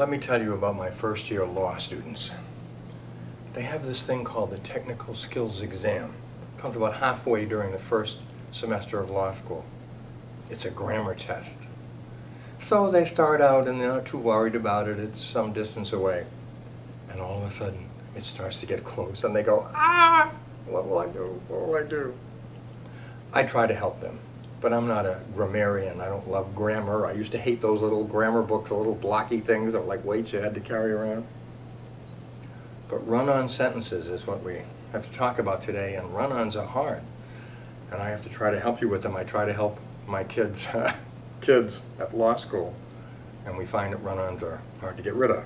Let me tell you about my first year law students. They have this thing called the Technical Skills Exam. It comes about halfway during the first semester of law school. It's a grammar test. So they start out and they're not too worried about it. It's some distance away. And all of a sudden, it starts to get close and they go, ah, what will I do? What will I do? I try to help them, but I'm not a grammarian. I don't love grammar. I used to hate those little grammar books, the little blocky things that were like weights you had to carry around. But run-on sentences is what we have to talk about today, and run-ons are hard. And I have to try to help you with them. I try to help my kids, kids at law school, and we find that run-ons are hard to get rid of.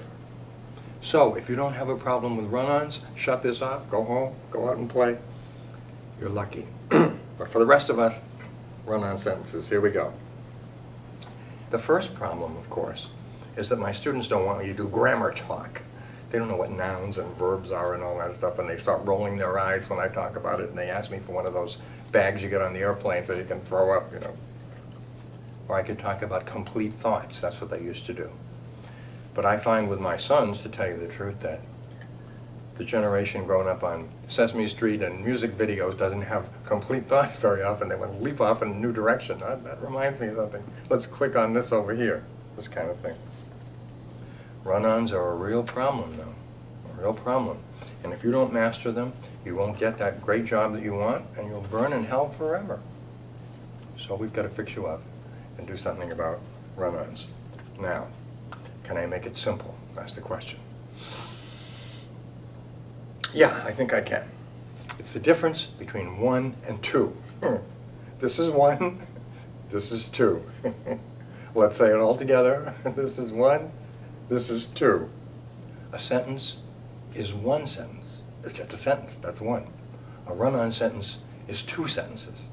So if you don't have a problem with run-ons, shut this off, go home, go out and play. You're lucky. but for the rest of us, run-on sentences. Here we go. The first problem, of course, is that my students don't want me to do grammar talk. They don't know what nouns and verbs are and all that stuff, and they start rolling their eyes when I talk about it, and they ask me for one of those bags you get on the airplane so you can throw up, you know. Or I could talk about complete thoughts. That's what they used to do. But I find with my sons, to tell you the truth, that the generation growing up on Sesame Street and music videos doesn't have complete thoughts very often. They want to leap off in a new direction. That, that reminds me of something. Let's click on this over here, this kind of thing. Run-ons are a real problem, though, a real problem. And if you don't master them, you won't get that great job that you want, and you'll burn in hell forever. So we've got to fix you up and do something about run-ons. Now, can I make it simple? That's the question. Yeah, I think I can. It's the difference between one and two. Hmm. This is one, this is two. Let's say it all together. This is one, this is two. A sentence is one sentence. It's just a sentence, that's one. A run-on sentence is two sentences.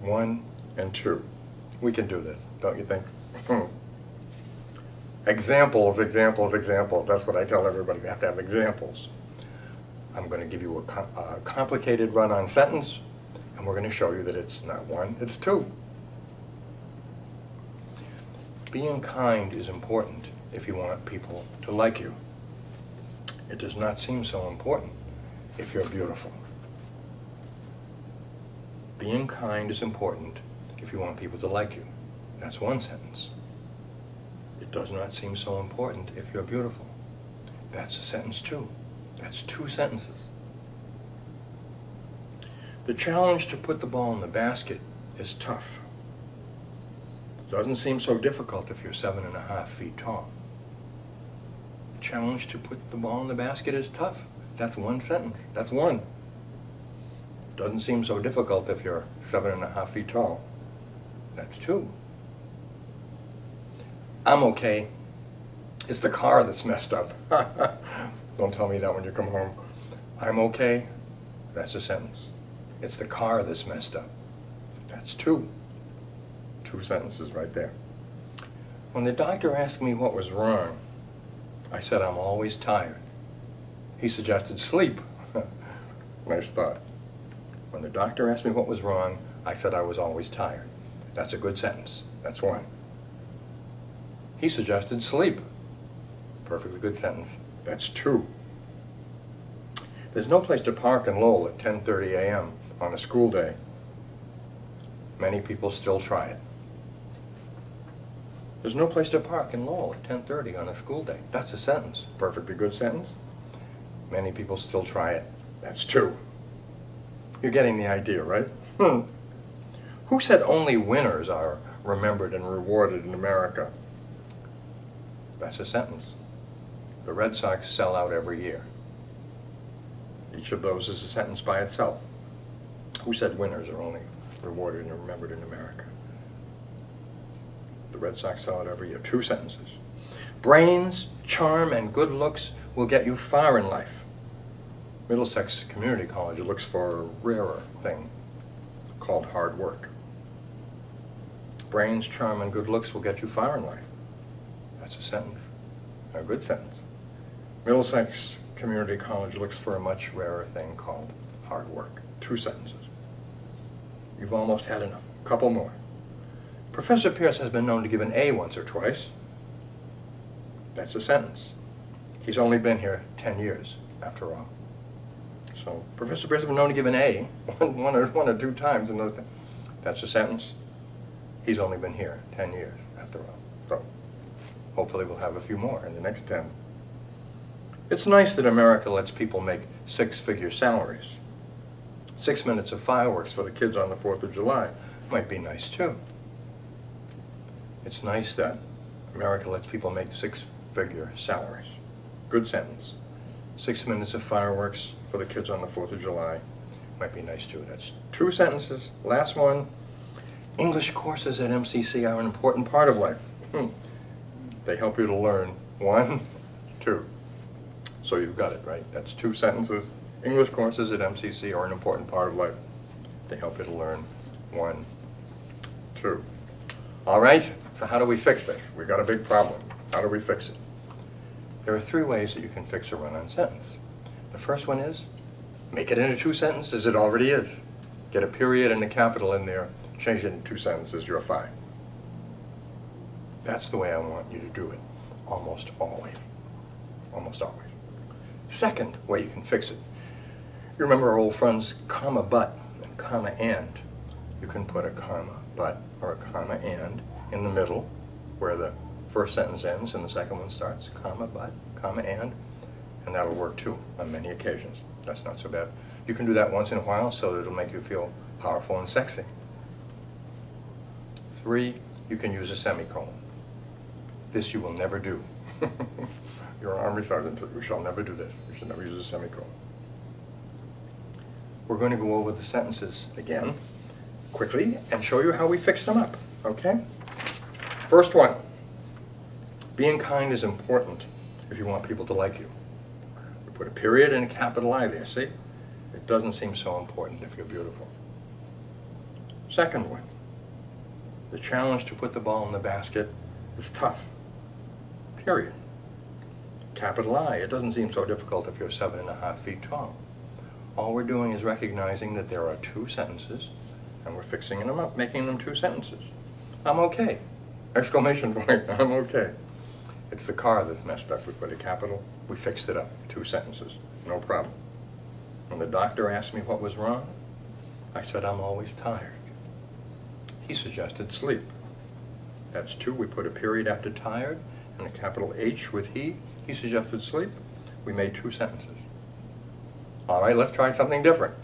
One and two. We can do this, don't you think? Hmm examples, examples, examples. That's what I tell everybody. You have to have examples. I'm going to give you a, com a complicated run-on sentence, and we're going to show you that it's not one, it's two. Being kind is important if you want people to like you. It does not seem so important if you're beautiful. Being kind is important if you want people to like you. That's one sentence. It does not seem so important if you're beautiful. That's a sentence too. That's two sentences. The challenge to put the ball in the basket is tough. It doesn't seem so difficult if you're seven and a half feet tall. The challenge to put the ball in the basket is tough. That's one sentence. That's one. It Doesn't seem so difficult if you're seven and a half feet tall. That's two. I'm okay. It's the car that's messed up. Don't tell me that when you come home. I'm okay. That's a sentence. It's the car that's messed up. That's two. Two sentences right there. When the doctor asked me what was wrong, I said I'm always tired. He suggested sleep. nice thought. When the doctor asked me what was wrong, I said I was always tired. That's a good sentence. That's one. He suggested sleep. Perfectly good sentence. That's true. There's no place to park in Lowell at 10.30 a.m. on a school day. Many people still try it. There's no place to park in Lowell at 10.30 on a school day. That's a sentence. Perfectly good sentence. Many people still try it. That's true. You're getting the idea, right? Hmm. Who said only winners are remembered and rewarded in America? That's a sentence. The Red Sox sell out every year. Each of those is a sentence by itself. Who said winners are only rewarded and remembered in America? The Red Sox sell out every year. Two sentences. Brains, charm, and good looks will get you far in life. Middlesex Community College looks for a rarer thing called hard work. Brains, charm, and good looks will get you far in life. That's a sentence, a good sentence. Middlesex Community College looks for a much rarer thing called hard work. Two sentences. You've almost had enough. A couple more. Professor Pierce has been known to give an A once or twice. That's a sentence. He's only been here 10 years, after all. So Professor Pierce has been known to give an A one, or, one or two times. Those, that's a sentence. He's only been here 10 years, after all. So hopefully we'll have a few more in the next 10. It's nice that America lets people make six-figure salaries. Six minutes of fireworks for the kids on the 4th of July might be nice too. It's nice that America lets people make six-figure salaries. Good sentence. Six minutes of fireworks for the kids on the 4th of July might be nice too. That's two sentences. Last one. English courses at MCC are an important part of life. Hmm. They help you to learn. One, two. So you've got it, right? That's two sentences. English courses at MCC are an important part of life. They help you to learn. One, two. All right, so how do we fix this? We've got a big problem. How do we fix it? There are three ways that you can fix a run-on sentence. The first one is, make it into two sentences, it already is. Get a period and a capital in there, change it into two sentences, you're fine. That's the way I want you to do it, almost always. Almost always. Second way you can fix it. You remember our old friends, comma but and comma and. You can put a comma but or a comma and in the middle where the first sentence ends and the second one starts, comma but, comma and, and that'll work too on many occasions. That's not so bad. You can do that once in a while so it'll make you feel powerful and sexy. Three, you can use a semicolon. This you will never do. You're an Army Sergeant, you shall never do this. Should never use a semicolon. We're going to go over the sentences again, hmm? quickly, and show you how we fix them up, okay? First one, being kind is important if you want people to like you. We put a period and a capital I there, see? It doesn't seem so important if you're beautiful. Second one, the challenge to put the ball in the basket is tough, period. Capital I, it doesn't seem so difficult if you're seven and a half feet tall. All we're doing is recognizing that there are two sentences, and we're fixing them up, making them two sentences. I'm okay. Exclamation point, I'm okay. It's the car that's messed up. We put a capital, we fixed it up, two sentences, no problem. When the doctor asked me what was wrong, I said I'm always tired. He suggested sleep. That's two, we put a period after tired, and a capital H with he. He suggested sleep. We made two sentences. All right, let's try something different.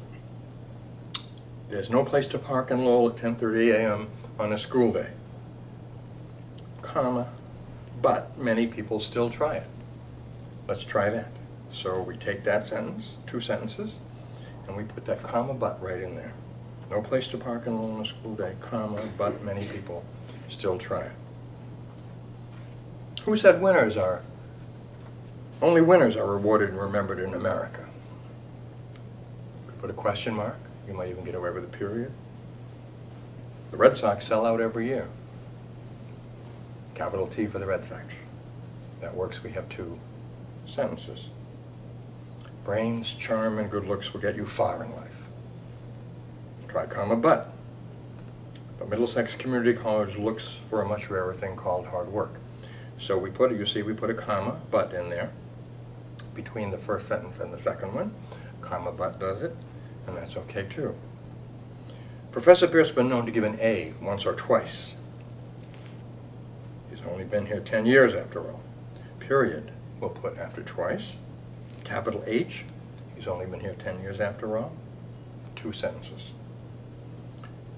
There's no place to park in Lowell at 10.30 a.m. on a school day. Comma, but many people still try it. Let's try that. So we take that sentence, two sentences, and we put that comma but right in there. No place to park in Lowell on a school day, comma, but many people still try it. Who said winners are, only winners are rewarded and remembered in America? Put a question mark. You might even get away with a period. The Red Sox sell out every year. Capital T for the Red Sox. That works. We have two sentences. Brains, charm, and good looks will get you far in life. Try comma but. But Middlesex Community College looks for a much rarer thing called hard work. So we put, you see, we put a comma but in there between the first sentence and the second one. Comma but does it and that's okay too. Professor Pierce has been known to give an A once or twice. He's only been here 10 years after all. Period, we'll put after twice. Capital H, he's only been here 10 years after all. Two sentences.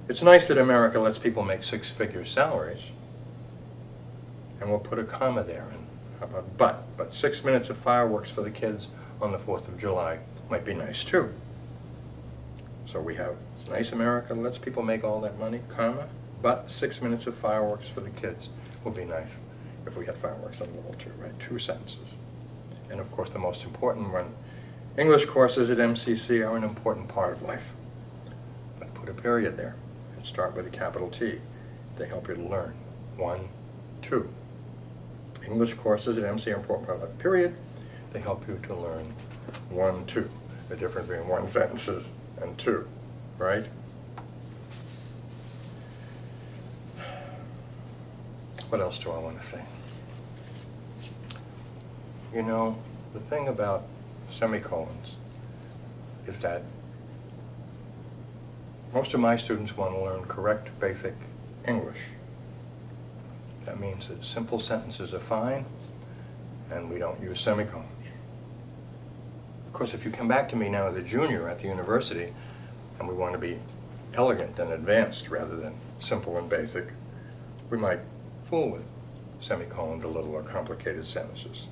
It's nice that America lets people make six-figure salaries. And we'll put a comma there. And but? But six minutes of fireworks for the kids on the 4th of July might be nice too. So we have, it's nice America lets people make all that money, comma, but six minutes of fireworks for the kids would be nice if we had fireworks on level two, right? Two sentences. And of course, the most important one, English courses at MCC are an important part of life. Let's put a period there and start with a capital T. They help you to learn. One, two. English courses at MC are an important part of life, period. They help you to learn one, two. The difference between one sentences and two, right? What else do I want to say? You know, the thing about semicolons is that most of my students want to learn correct basic English. That means that simple sentences are fine and we don't use semicolons. Of course, if you come back to me now as a junior at the university and we want to be elegant and advanced rather than simple and basic, we might fool with semicolons a little or complicated sentences.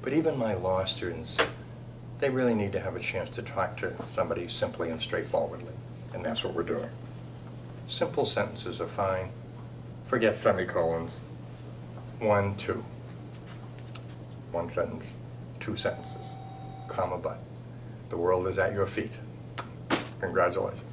But even my law students, they really need to have a chance to talk to somebody simply and straightforwardly. And that's what we're doing. Simple sentences are fine. Forget semicolons. One, two. One sentence, two sentences. Comma, but. The world is at your feet. Congratulations.